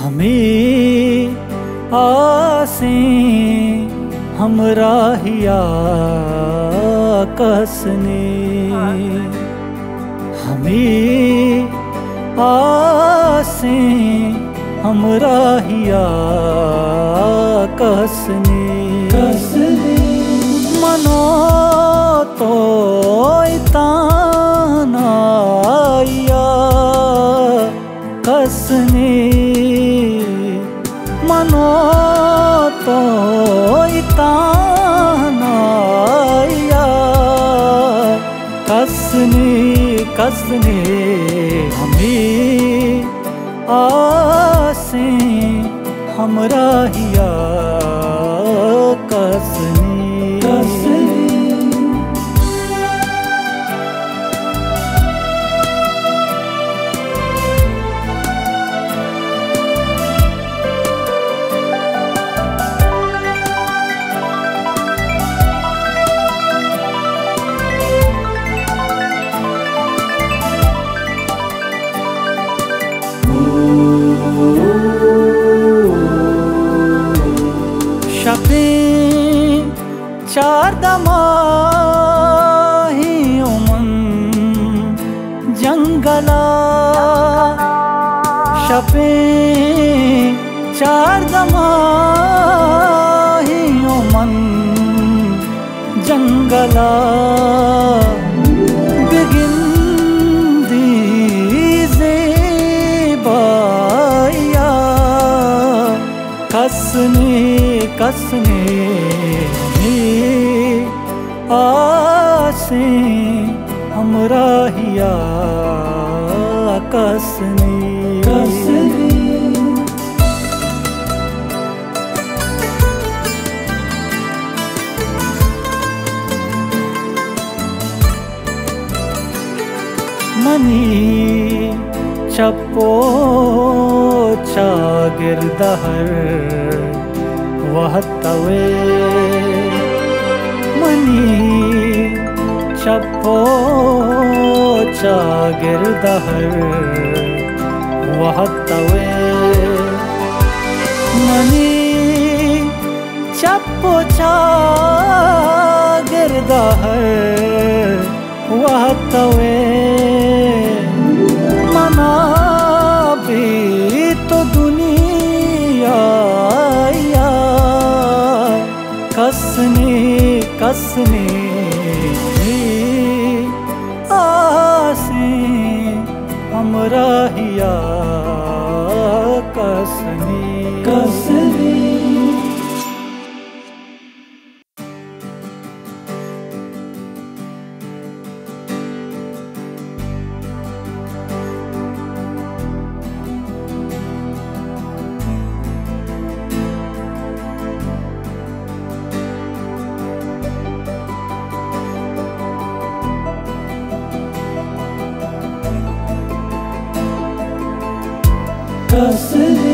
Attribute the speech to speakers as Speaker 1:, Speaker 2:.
Speaker 1: हमें आसे हमराहिया कसने। हमें आसे हमराहिया कसने। कसने। मनो तो तानाया कसने। मनो तो कसनी कसने कसने हमें आसे हमरा हिया कसने। शपे चार दमाही उमन जंगला बिगिन दीजे बाया कसने कसने आसे हमरा हिया कसने। मनी, चप्पो चागिरदहर वह तवे। मनी, चप्पो चागिरदहर वह तवे। मनी, चप्पो चागिरदहर वह तवे। कसने आसे हमरा हिया कसने Nunca